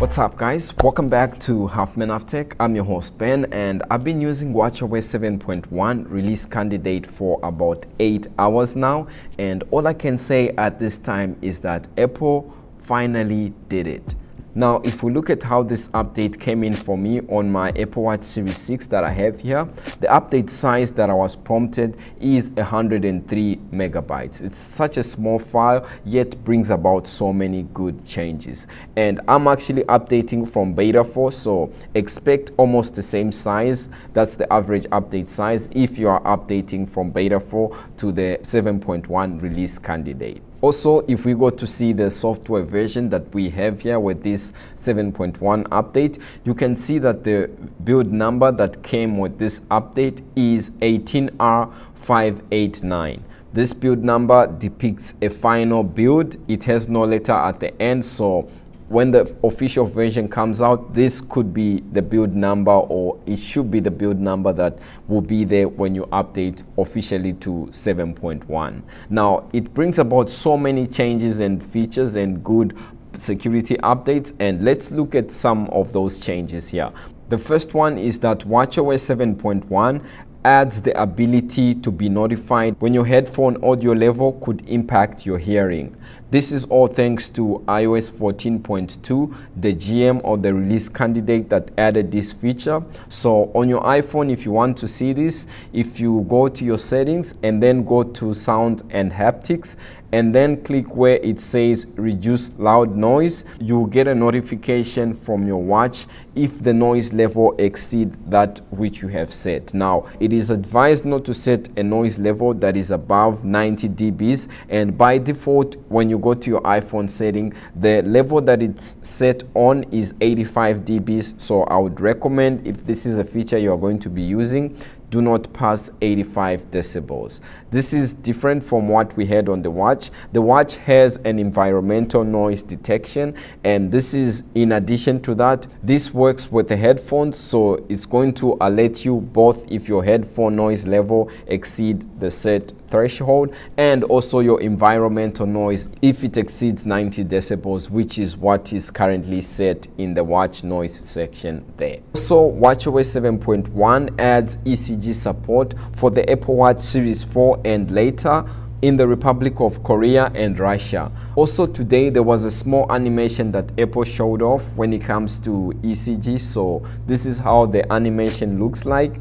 What's up guys? Welcome back to Half Man Half Tech. I'm your host Ben and I've been using WatchOS 7.1 release candidate for about 8 hours now and all I can say at this time is that Apple finally did it. Now, if we look at how this update came in for me on my Apple Watch Series 6 that I have here, the update size that I was prompted is 103 megabytes. It's such a small file, yet brings about so many good changes. And I'm actually updating from beta 4, so expect almost the same size. That's the average update size if you are updating from beta 4 to the 7.1 release candidate. Also, if we go to see the software version that we have here with this 7.1 update, you can see that the build number that came with this update is 18R589. This build number depicts a final build. It has no letter at the end, so when the official version comes out, this could be the build number or it should be the build number that will be there when you update officially to 7.1. Now, it brings about so many changes and features and good security updates and let's look at some of those changes here. The first one is that WatchOS 7.1 adds the ability to be notified when your headphone audio level could impact your hearing. This is all thanks to iOS 14.2, the GM or the release candidate that added this feature. So on your iPhone, if you want to see this, if you go to your settings and then go to sound and haptics and then click where it says reduce loud noise, you'll get a notification from your watch if the noise level exceed that which you have set. Now, it is advised not to set a noise level that is above 90 dBs and by default, when you go to your iPhone setting, the level that it's set on is 85 dBs. So I would recommend if this is a feature you are going to be using, do not pass 85 decibels. This is different from what we had on the watch. The watch has an environmental noise detection and this is in addition to that. This works with the headphones so it's going to alert you both if your headphone noise level exceed the set threshold and also your environmental noise if it exceeds 90 decibels which is what is currently set in the watch noise section there. Also WatchOS 7.1 adds ECG support for the Apple Watch Series 4 and later in the Republic of Korea and Russia. Also today there was a small animation that Apple showed off when it comes to ECG. So this is how the animation looks like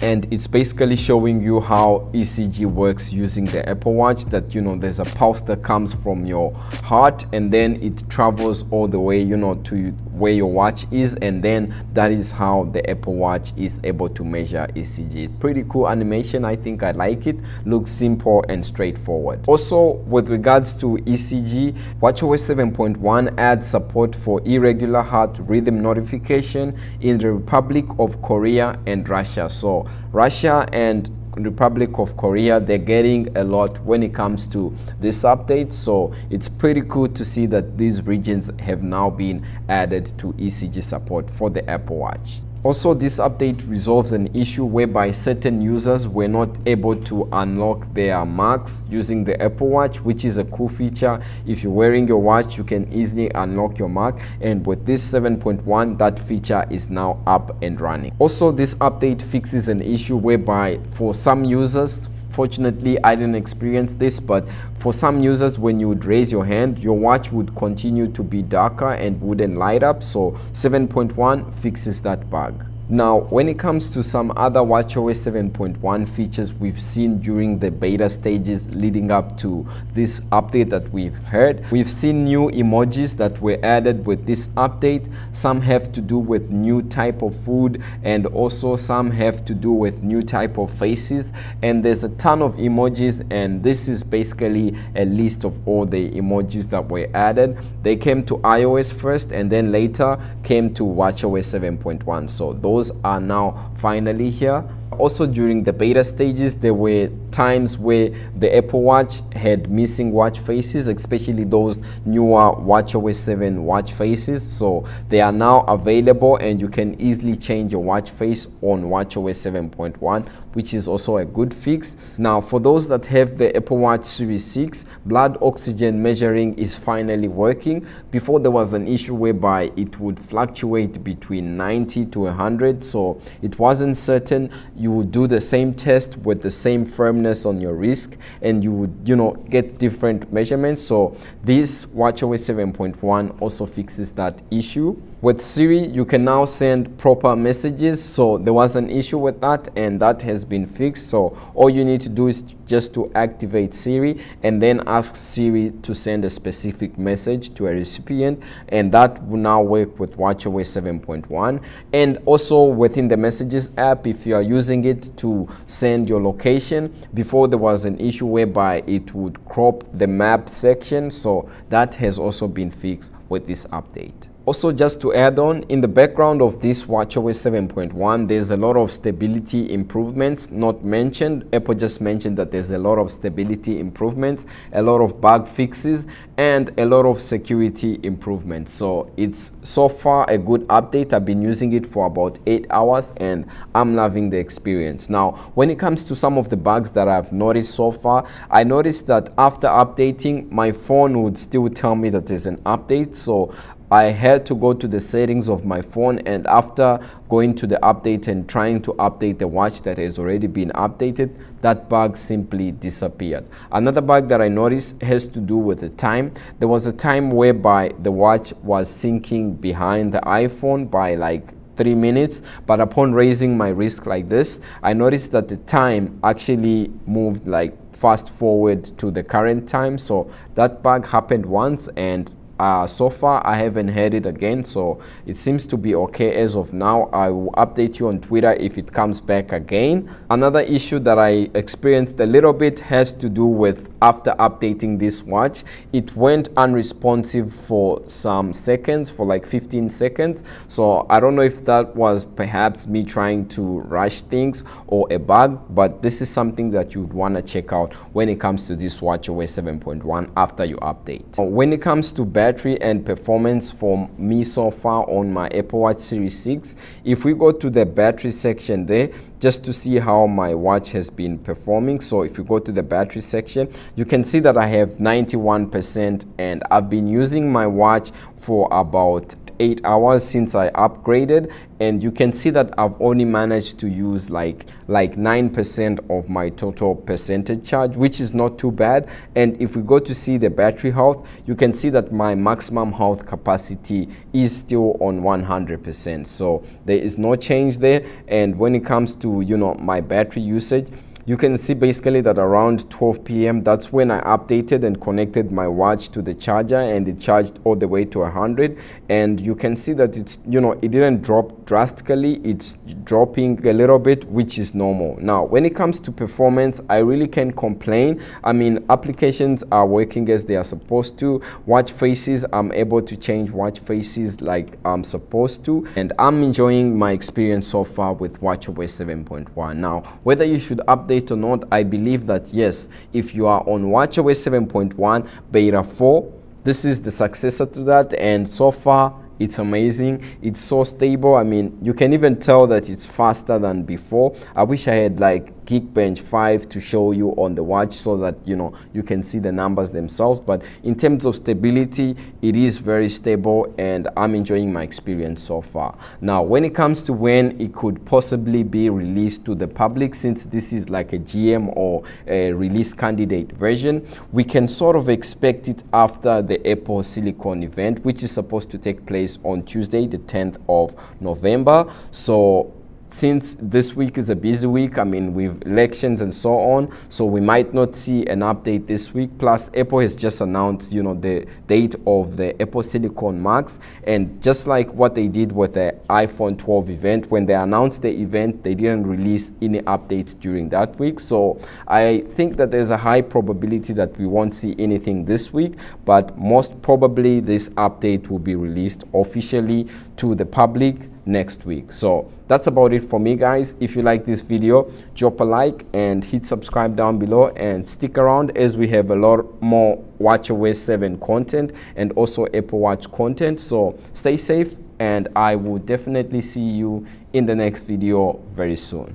and it's basically showing you how ECG works using the Apple Watch that you know there's a pulse that comes from your heart and then it travels all the way you know to where your watch is and then that is how the Apple Watch is able to measure ECG. Pretty cool animation I think I like it. Looks simple and straightforward. Also, with regards to ECG, WatchOS 7.1 adds support for irregular heart rhythm notification in the Republic of Korea and Russia. So Russia and Republic of Korea, they're getting a lot when it comes to this update. So it's pretty cool to see that these regions have now been added to ECG support for the Apple Watch. Also, this update resolves an issue whereby certain users were not able to unlock their Macs using the Apple Watch, which is a cool feature. If you're wearing your watch, you can easily unlock your Mac. And with this 7.1, that feature is now up and running. Also, this update fixes an issue whereby for some users, Fortunately, I didn't experience this, but for some users, when you would raise your hand, your watch would continue to be darker and wouldn't light up. So 7.1 fixes that bug. Now, when it comes to some other WatchOS 7.1 features we've seen during the beta stages leading up to this update that we've heard, we've seen new emojis that were added with this update. Some have to do with new type of food and also some have to do with new type of faces. And there's a ton of emojis and this is basically a list of all the emojis that were added. They came to iOS first and then later came to WatchOS 7.1. So those those are now finally here also during the beta stages, there were times where the Apple Watch had missing watch faces, especially those newer WatchOS 7 watch faces. So they are now available and you can easily change your watch face on WatchOS 7.1, which is also a good fix. Now, for those that have the Apple Watch Series 6, blood oxygen measuring is finally working. Before there was an issue whereby it would fluctuate between 90 to 100, so it wasn't certain. You would do the same test with the same firmness on your wrist and you would, you know, get different measurements. So this WatchOS 7.1 also fixes that issue. With Siri, you can now send proper messages. So there was an issue with that and that has been fixed. So all you need to do is just to activate Siri and then ask Siri to send a specific message to a recipient and that will now work with WatchOS 7.1 and also within the messages app if you are using it to send your location before there was an issue whereby it would crop the map section so that has also been fixed with this update. Also, just to add on, in the background of this WatchOS 7.1, there's a lot of stability improvements not mentioned. Apple just mentioned that there's a lot of stability improvements, a lot of bug fixes, and a lot of security improvements. So it's so far a good update. I've been using it for about eight hours and I'm loving the experience. Now, when it comes to some of the bugs that I've noticed so far, I noticed that after updating, my phone would still tell me that there's an update. So I had to go to the settings of my phone and after going to the update and trying to update the watch that has already been updated, that bug simply disappeared. Another bug that I noticed has to do with the time. There was a time whereby the watch was syncing behind the iPhone by like three minutes but upon raising my wrist like this I noticed that the time actually moved like fast forward to the current time so that bug happened once and uh, so far, I haven't heard it again, so it seems to be okay as of now. I will update you on Twitter if it comes back again. Another issue that I experienced a little bit has to do with after updating this watch, it went unresponsive for some seconds, for like 15 seconds. So I don't know if that was perhaps me trying to rush things or a bug, but this is something that you'd want to check out when it comes to this watch WatchOS 7.1 after you update. When it comes to battery, battery and performance for me so far on my Apple Watch Series 6. If we go to the battery section there, just to see how my watch has been performing. So if you go to the battery section, you can see that I have 91% and I've been using my watch for about eight hours since I upgraded and you can see that I've only managed to use like like 9% of my total percentage charge which is not too bad. And if we go to see the battery health you can see that my maximum health capacity is still on 100% so there is no change there. And when it comes to you know my battery usage you can see basically that around 12 p.m. that's when I updated and connected my watch to the charger and it charged all the way to 100 and you can see that it's you know it didn't drop drastically. It's dropping a little bit which is normal. Now when it comes to performance I really can't complain. I mean applications are working as they are supposed to. Watch faces I'm able to change watch faces like I'm supposed to. And I'm enjoying my experience so far with WatchOS 7.1 now whether you should update update or not, I believe that yes, if you are on WatchOS 7.1 Beta 4, this is the successor to that and so far it's amazing. It's so stable. I mean you can even tell that it's faster than before. I wish i had like Geekbench 5 to show you on the watch so that you know you can see the numbers themselves. But in terms of stability it is very stable and I'm enjoying my experience so far. Now when it comes to when it could possibly be released to the public since this is like a GM or a release candidate version we can sort of expect it after the Apple Silicon event which is supposed to take place on Tuesday the 10th of November. So since this week is a busy week, I mean, with elections and so on, so we might not see an update this week. Plus, Apple has just announced, you know, the date of the Apple Silicon Macs, and just like what they did with the iPhone 12 event, when they announced the event, they didn't release any updates during that week. So I think that there's a high probability that we won't see anything this week, but most probably this update will be released officially to the public next week. So that's about it for me guys. If you like this video, drop a like and hit subscribe down below and stick around as we have a lot more WatchOS 7 content and also Apple Watch content. So stay safe and I will definitely see you in the next video very soon.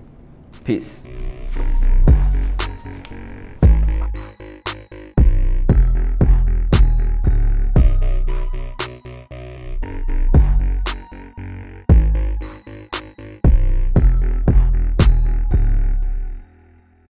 Peace.